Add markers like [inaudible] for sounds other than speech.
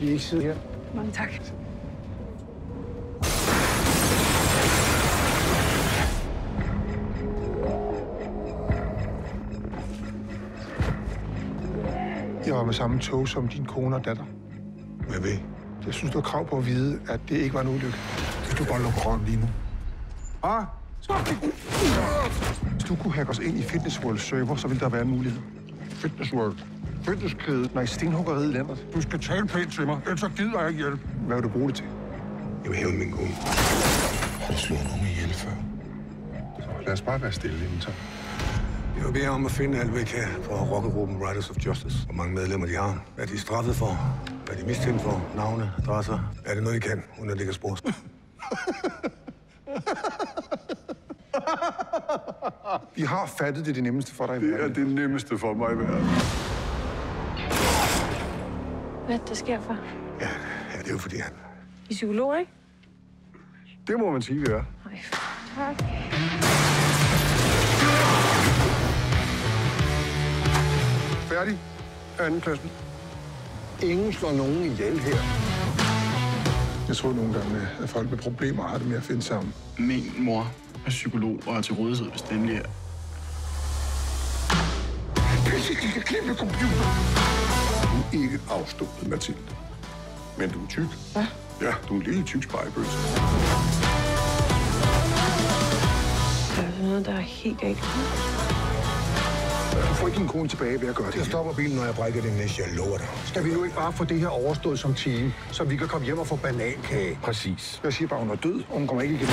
Vi ikke sidde her. Mange tak. Jeg var med samme tog som din kone og datter. Hvad ved? Jeg synes, du har krav på at vide, at det ikke var en ulykke. Hvis du bare lukker røven lige nu. Ah, hvis du kunne hacke os ind i Fitness World server, så ville der være en mulighed. Fitness World. Fitnesskædet, nej, stenhuggeriet i landet. Du skal tale pænt til mig, ellers så gider jeg ikke hjælpe. Hvad vil du bruge det til? Jeg vil hæve min kone. Har du slået nogen ihjel før? Så lad os bare være stille, inden så. Jeg vil bede om at finde alt, hvad I kan for rockergruppen Riders of Justice. Hvor mange medlemmer de har. Hvad de er straffet for. Hvad de er mistænkt for. Navne, adresser. Er det noget, I kan, uden at ligge spor? [laughs] Vi har fattet det er det nemmeste for dig i verden. det nemmeste for mig i verden. Hvad der sker for? Ja, ja, det er jo fordi, han... I psykolog, ikke? Det må man sige, vi er. Nej, tak. Færdig. Anden klassen. Ingen slår nogen ihjel her. Jeg tror nogle gange, at folk med problemer har det med at finde sammen. Min mor er psykolog og er til rådighed, hvis det endelig er. Pisse, de kan klippe computer. Er ikke afstumpet, Mathilde. Men du er tyk. Hvad? Ja, du er en lille tyk spejbøs. Der er noget, der er helt galt. Du får ikke din kone tilbage ved at gøre det. Jeg stopper bilen, når jeg brækker din næste, jeg lover dig. Skal vi nu ikke bare få det her overstået som team, så vi kan komme hjem og få banankage? Præcis. Jeg siger bare, hun er død, og hun kommer ikke igen.